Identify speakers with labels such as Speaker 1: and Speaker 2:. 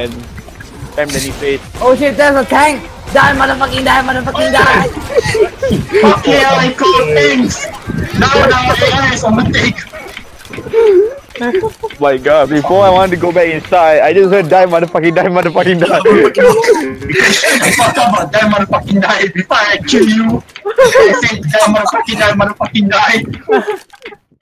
Speaker 1: and Time then he.
Speaker 2: Oh shit, there's a tank! Die, motherfucking die, motherfucking die!
Speaker 3: Fuck yeah, I call things! Now, now, AI is on the take!
Speaker 1: My god, before I wanted to go back inside, I just heard die motherfucking die motherfucking die.
Speaker 3: Shut the fuck up about that motherfucking die before I kill you! I said die motherfucking die motherfucking die!